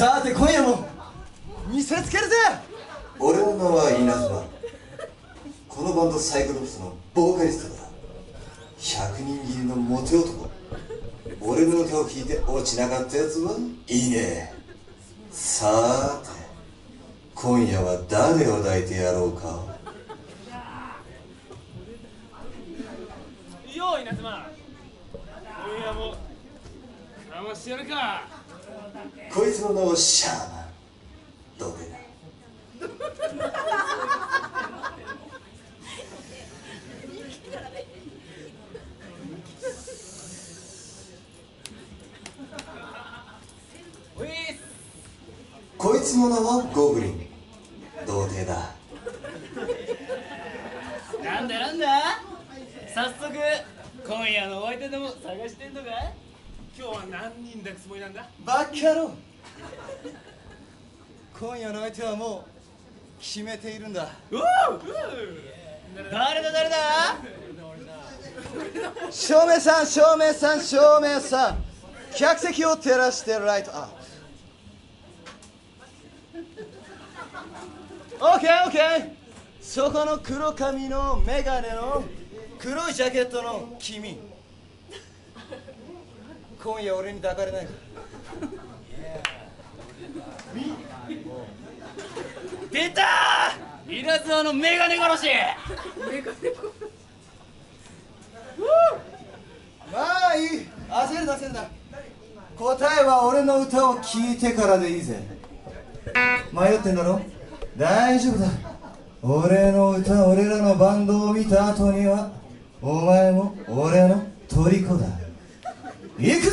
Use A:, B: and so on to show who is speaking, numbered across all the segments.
A: さて今夜も見せつけるぜ！
B: 俺の名は稲妻。このバンドサイクロプスのボーカリストだ。100人斬りのモテ男。俺の歌を聴いて落ちなかったやつはいいねさーて今夜は誰を抱いてやろうか
C: よう稲妻今夜もかましてやるか
B: こいつの名はシャーマンどうでな
C: ウィー
B: こいつの名はゴブリン。童貞だ。
C: スなんだなんだ？早速今夜のお相手でも探してんのか？今日は何人抱くつもりなんだ？
A: バカ野郎今夜の相手はもう決めているんだ。
C: うお
A: 誰だ誰だ？照明さん照明さん照明さん。客席を照らしてライト。アップオッケーオッケー。そこの黒髪のメガネの黒いジャケットの君。今夜俺に抱かれないか。
C: 出たー！稲妻のメガネ殺し！
A: まあいい。焦るなせんな。答えは俺の歌を聴いてからでいいぜ。迷ってんだろ？大丈夫だ。俺の歌俺らのバンドを見た後にはお前も俺の虜だ。行く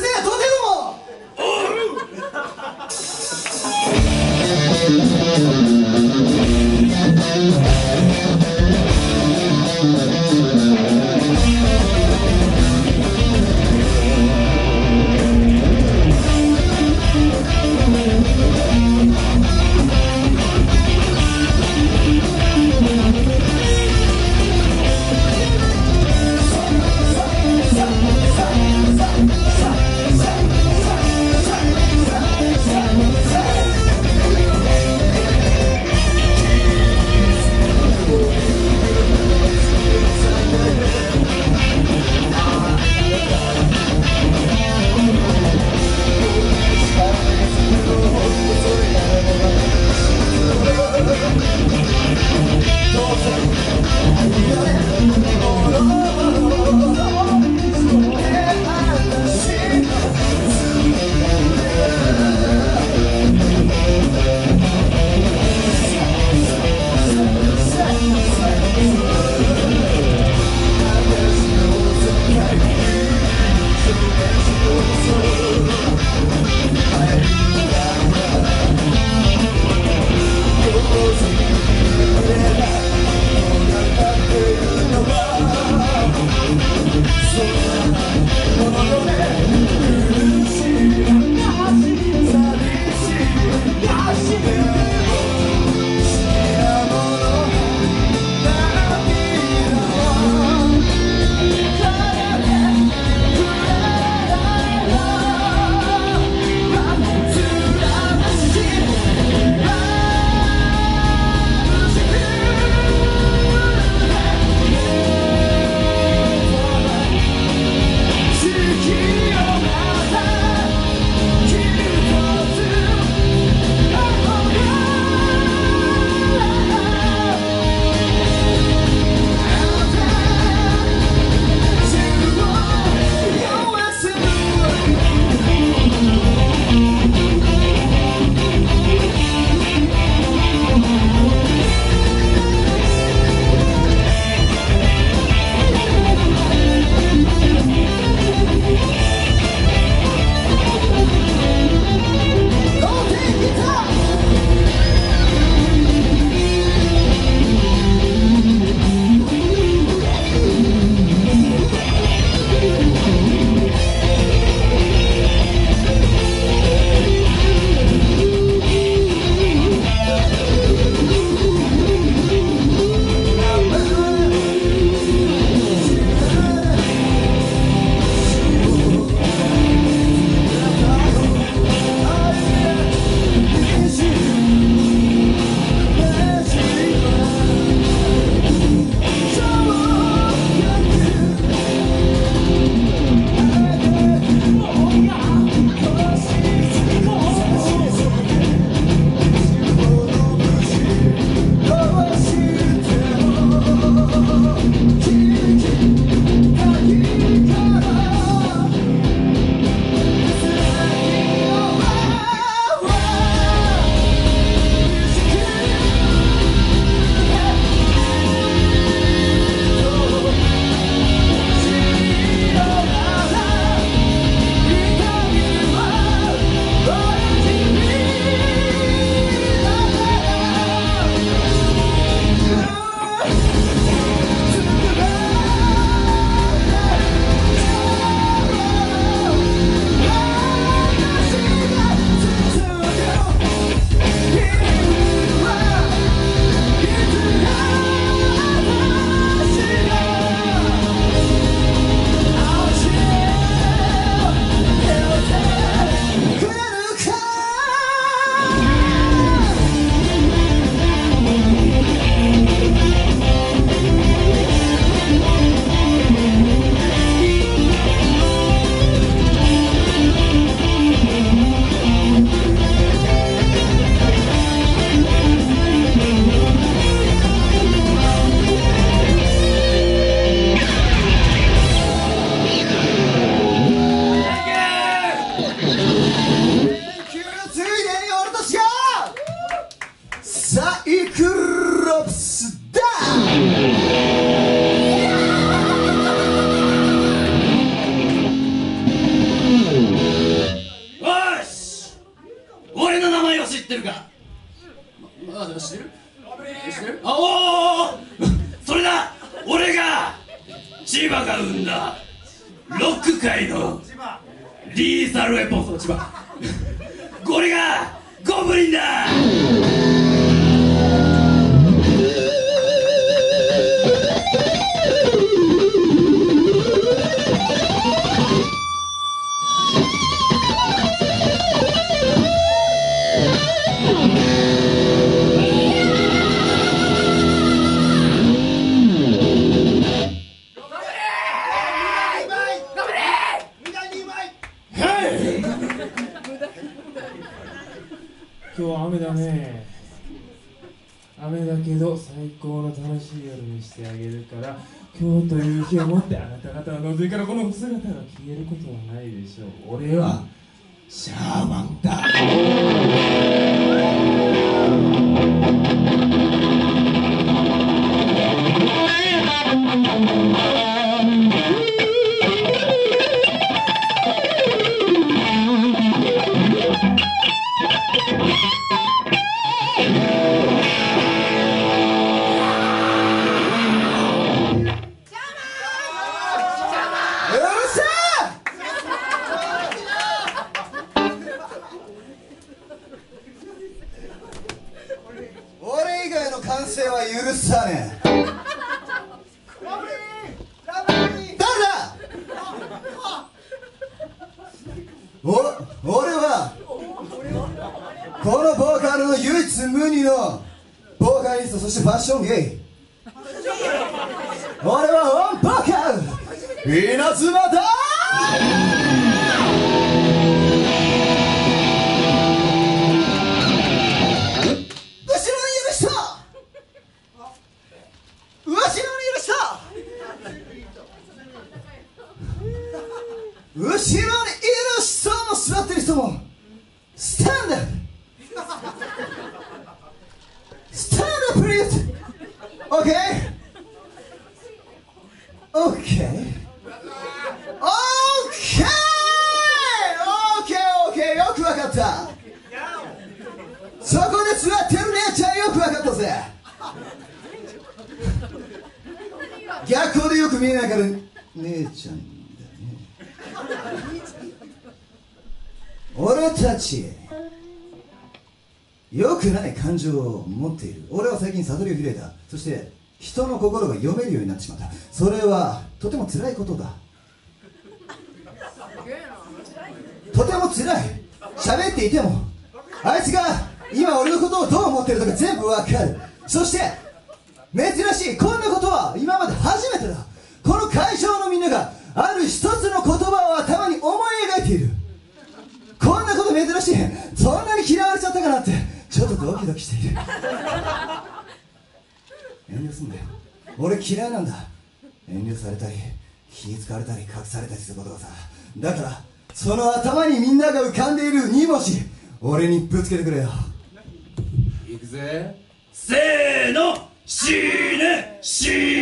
D: してあげるから今日という日をもってあなた方の覗いからこの姿が消えることはないでしょう。俺はシャーマンだ。
A: ねえ誰だお俺はこのボーカルの唯一無二のボーカリストそしてファッションゲイ。俺はオンボーカル稲妻だ逆光でよく見えないから。姉ちゃんだね。俺たち良くない感情を持っている。俺は最近悟りを開いた。そして人の心が読めるようになってしまった。それはとても辛いことだ。とても辛い。喋っていてもあいつが今俺のことをどう思ってるとか全部わかる。そして珍しい。こんなことは今まで初めてだ。この会場のみんながある一つの言葉を頭に思い描いている。こんなこと珍しい。そんなに嫌われちゃったかなってちょっとドキドキしている。遠慮すんなよ。俺嫌いなんだ。遠慮されたり気使われたり隠されたりすることがさ。だからその頭にみんなが浮かんでいる2文字俺にぶつけてくれよ。
D: 行くぜ。
C: せーの死ね！死ね！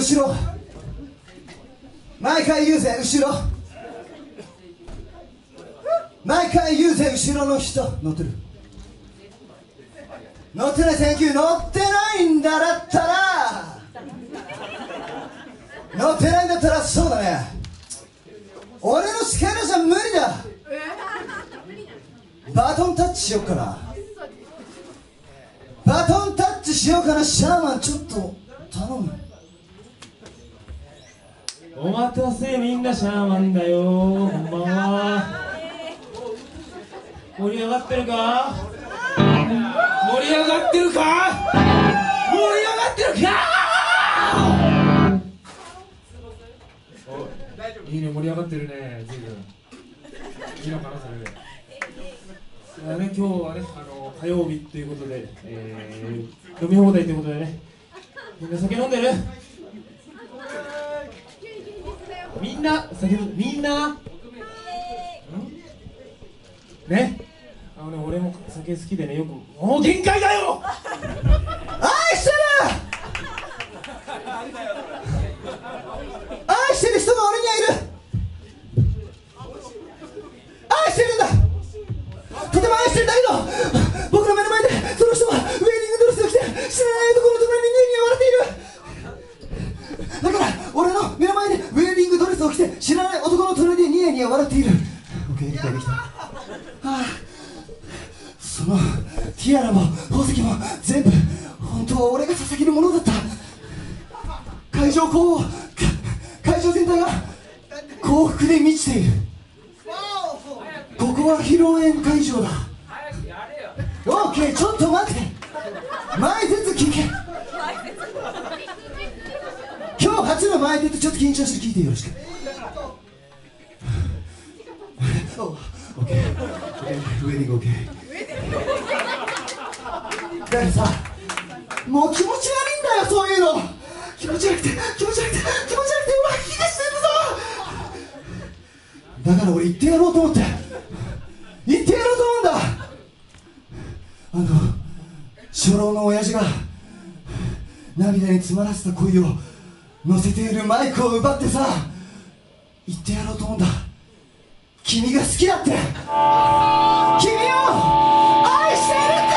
A: 後ろ。毎回言うぜ後ろ。毎回言うぜ後ろの人。乗ってる。乗ってない Thank you。乗ってないんだだったら。乗ってないんだったらそうだね。俺の力じゃ無理だ。バトンタッチしよっかな。バトンタッチしようかな。シャーマンちょっと頼む
D: お待たせみんなシャーマンだよこんばんは。盛り上がってるか？盛り上がってるか？盛り上がってるか？いいね盛り上がってるね随分。いいのかなそれで。ね今日はねあの火曜日ということで、えー、飲み放題ということでね。みんな酒飲んでる？みんな酒飲んみんな。ね？あのね俺も酒好きでねよくもう限界だよ！
A: 愛してる！愛してる人が俺にはいる！愛してるんだ！とても愛してるんだけど僕の目の前でその人はウェディングドレスを着て知らない男の隣にニヤニヤ笑っている俺の目の前でウェディングドレスを着て知らない男の隣でニヤニヤ笑っている。OK できた、はあ、そのティアラも宝石も全部本当は俺が捧げるものだった。会場こう会場全体が幸福で満ちている。ここは披露宴会場だ。オーケーちょっと待って。前説聞け今日初の前説ちょっと緊張して聞いてよろしく。おオッケーオッケーウェディングオッケーだからさもう気持ち悪いんだよそういうの。気持ち悪くて気持ち悪くて気持ち悪くてうわ気がしてるぞ。だから俺言ってやろうと思って。言ってやろうと思うんだ。あの初老の親父が涙に詰まらせた恋を乗せているマイクを奪ってさ言ってやろうと思うんだ。君が好きだって。君を愛してる
E: っ
A: て。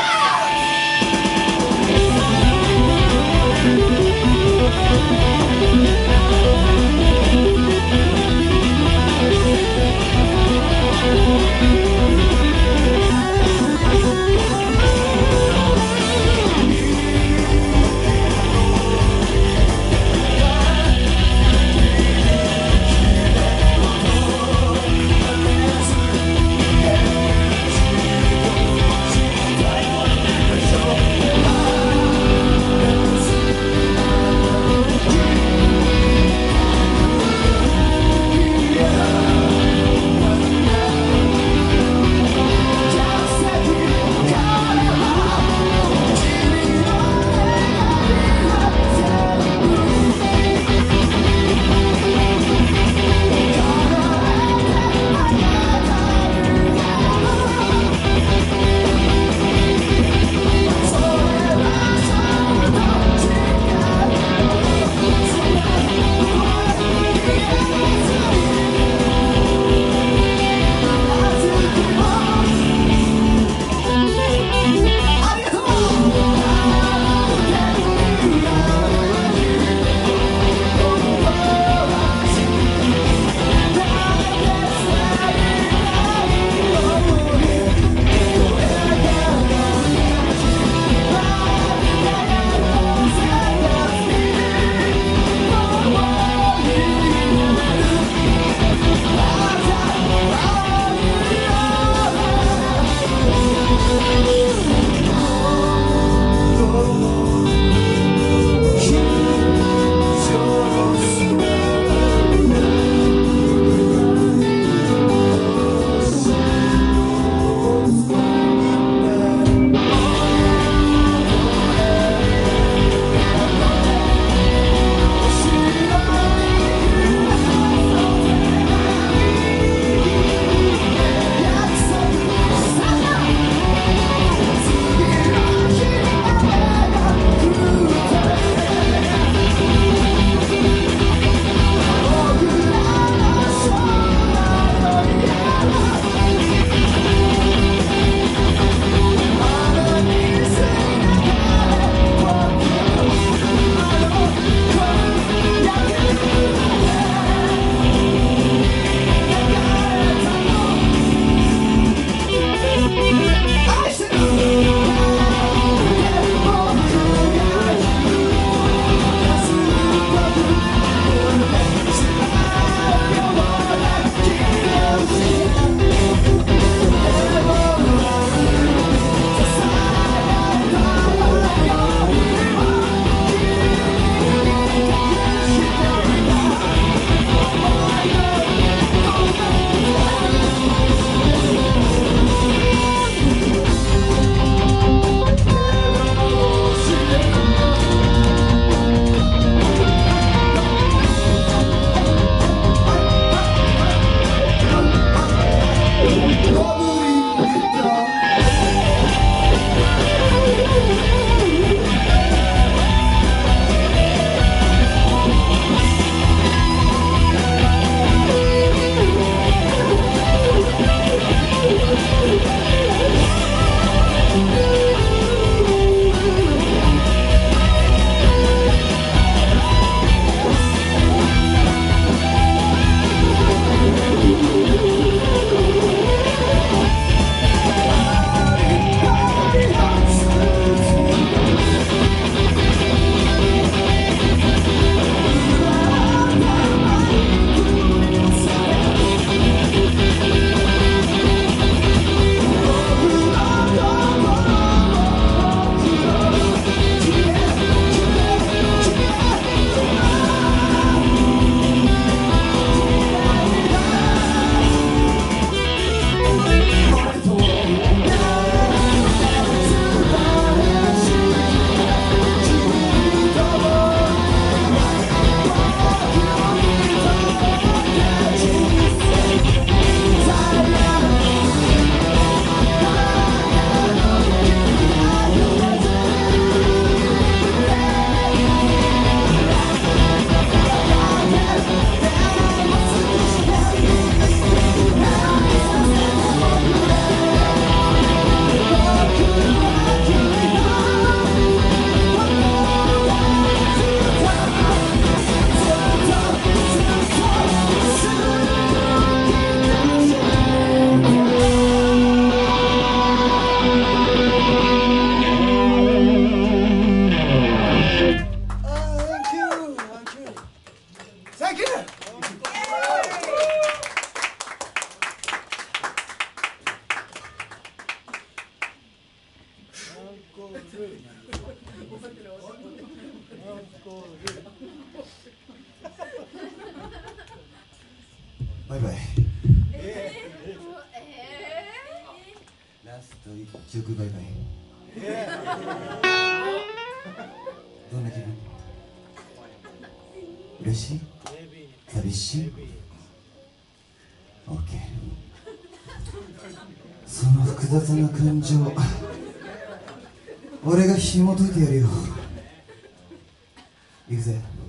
A: 解い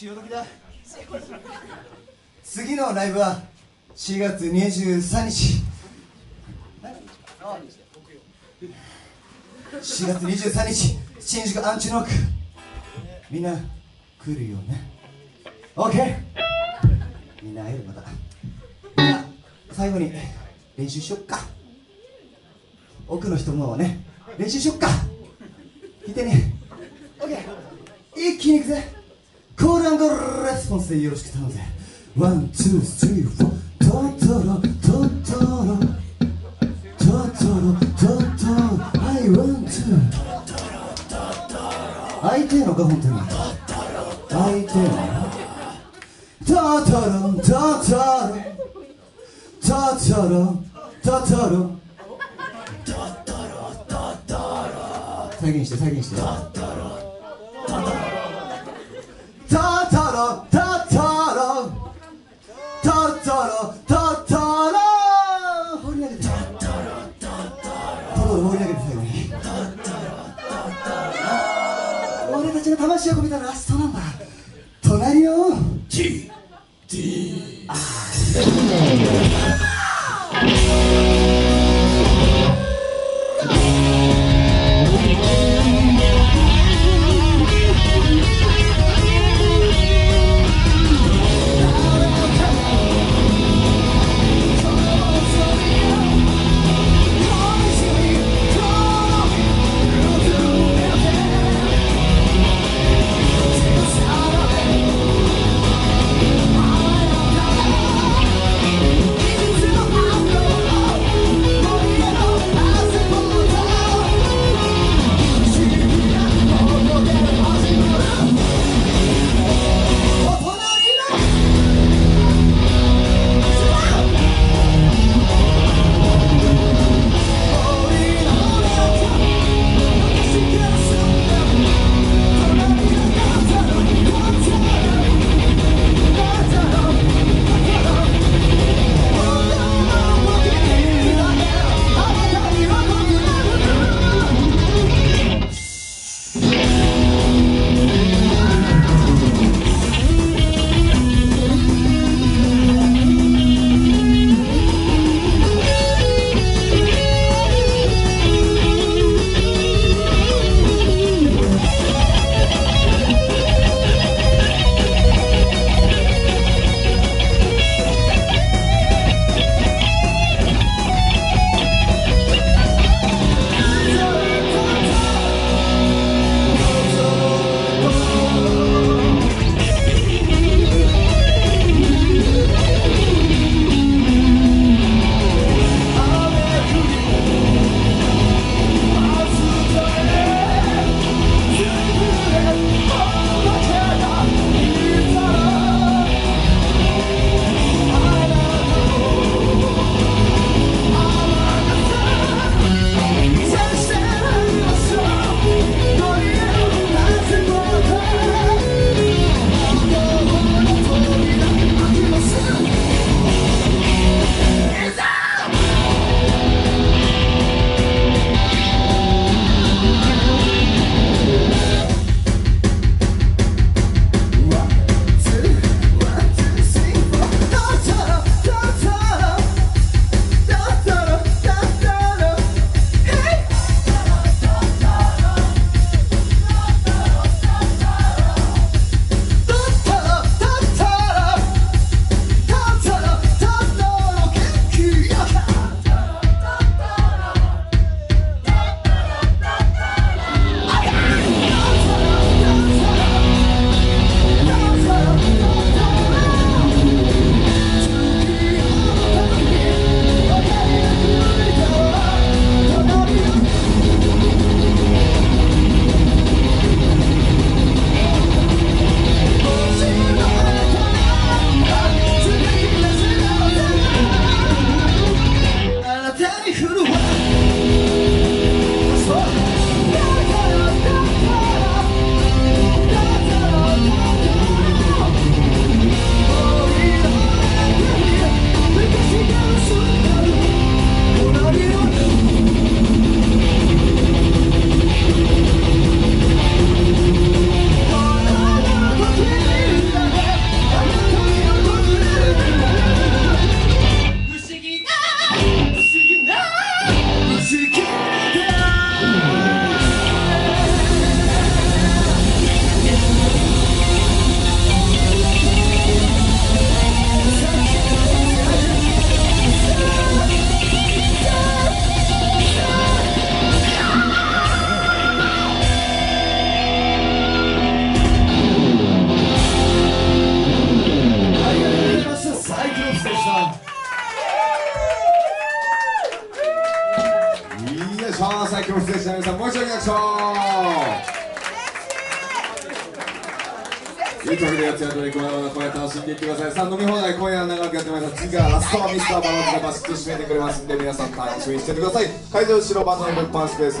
A: 潮時だ。次のライブは4月23日。4月23日新宿アンチノック。みんな来るよね。OK みんな会えるまた最後に練習しよっか。奥の人もね練習しよっか。聞いてね。OK 一気にいくぜ。コールレスポンスでよろしく頼むぜ。ワン、ツー、スリー、フォー。トトロトトロ。トトロトトロ。はいワン、ツー。相手のか本当に相手のトトロトトロ。トトロトトロ。再現して再現して。トトロトトロたちの魂を込め
F: てくれますんで皆さん楽しみにしててください。会場の物販スペース。